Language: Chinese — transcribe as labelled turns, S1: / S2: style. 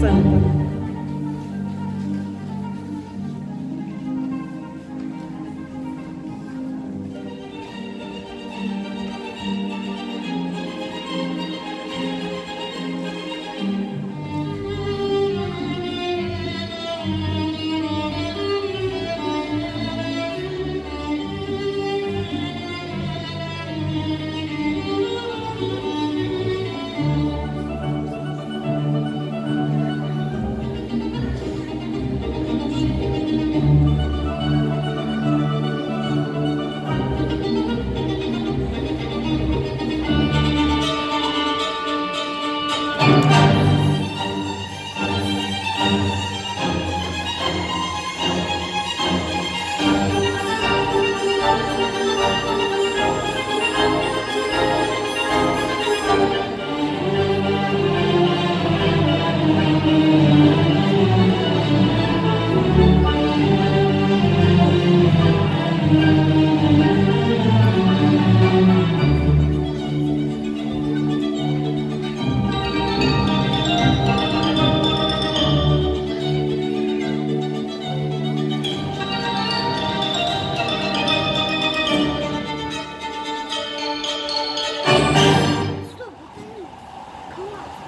S1: 在。Come on.